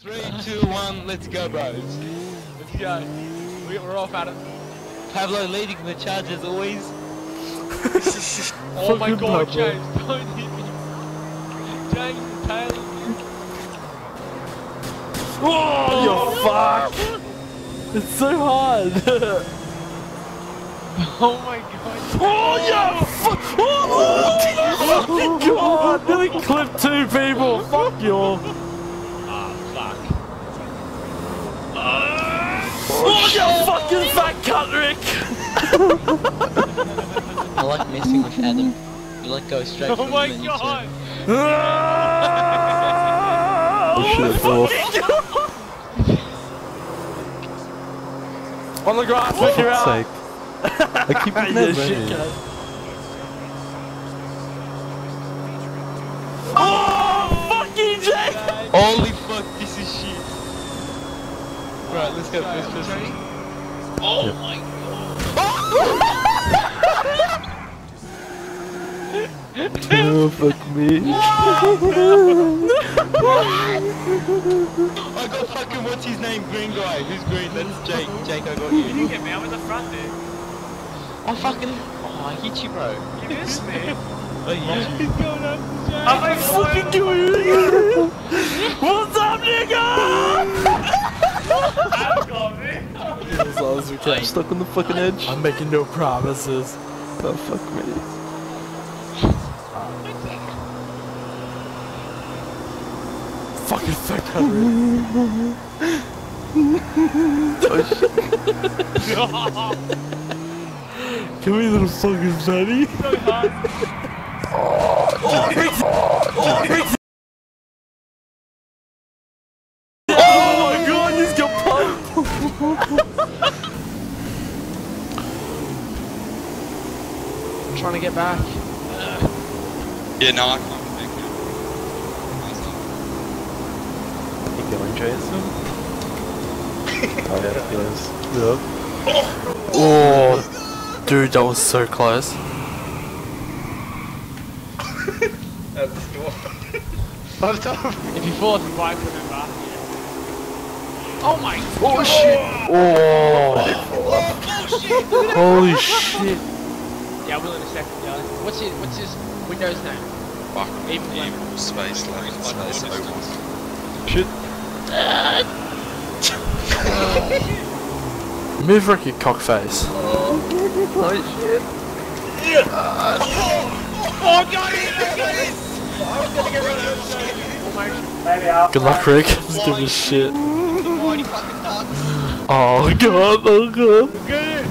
Three, two, one, let's go, bros. Let's go. We, we're off, Adam. Pablo leading the charge as always. Oh my god, Pablo. James, don't hit me. James is tailing me. Oh, you fuck! It's so hard! Oh my god. oh, yeah! Fuck! Oh, oh, God! Nearly clipped two people! Fuck you! Ah, Oh, you fucking fat cunt, Rick! I like messing with Adam. You like go straight Oh from my god. oh, shit, On the grass, For pick her fuck's out! sake. I keep Yeah, never. shit, cunt. Oh, fucking Jake! Holy fuck, this is shit. Right, let's go, let's go. Ready? Oh my god! Oh, fuck me. I got fucking, what's his name? Green guy. Who's green? That's Jake. Jake, I got You you. didn't get me, I'm in the front there. I fucking. Oh, I hit you, bro. You missed me. I hit you. He's going up to James. I'm like fucking doing it! What's up, nigga? Adam got me. As long as we can. I'm stuck on the fucking edge. I'm making no promises. Oh, fuck me. Fucking fuck Henry. Oh, Come here, little fucking fatty. so hard. Oh, oh trying to get back. Yeah, no, I can't think Keep going, Jason. oh, yeah, yes. Yep. Oh, dude, that was so close. If you fall off your bike, remember. Oh my oh, god! Oh shit! Oh, holy shit! Yeah, I will in a second, guys. What's his, what's his Windows name? Fuck, Even evil space lane, space oval. Shit. Move Rick, you cockface. Oh, got it! I got it! I'm gonna get rid of it. Good luck, Rick. Just give a shit. Oh, he fucking done. Oh god, oh god. Get it!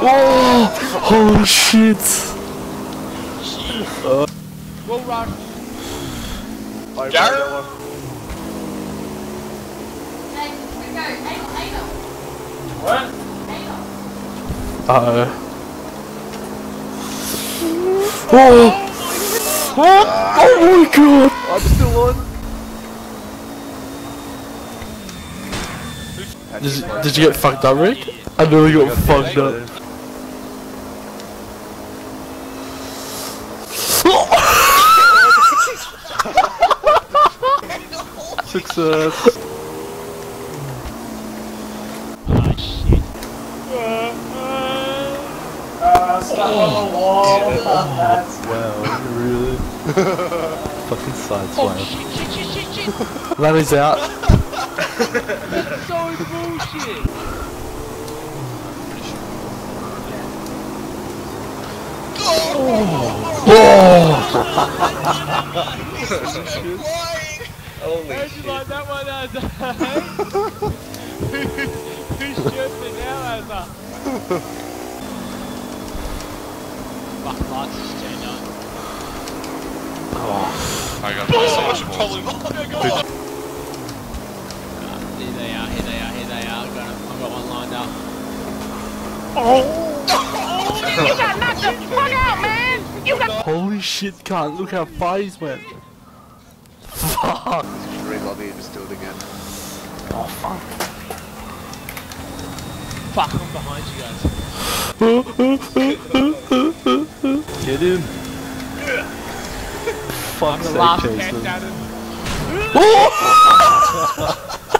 Oh, holy shit. We'll run. Jared? Go. Anal, anal. What? Uh oh. Oh! Oh, oh my god! I'm still on. Did, did you get fucked up, Rick? I know you got fucked up. Success. Ah, shit. Wow, really? fucking side Oh, slam. shit, shit, shit, shit, shit. Lanny's out. so bullshit. How'd you like that one, Azza? Who's chirping now, Azza? Fuck, lights just turned on. I got so much more. Here Holy shit, cunt. Look how far he's went. Fuck. Oh, fuck. Fuck, I'm behind you guys. Get him. I'm Fuck's the sake, Jason. Oh!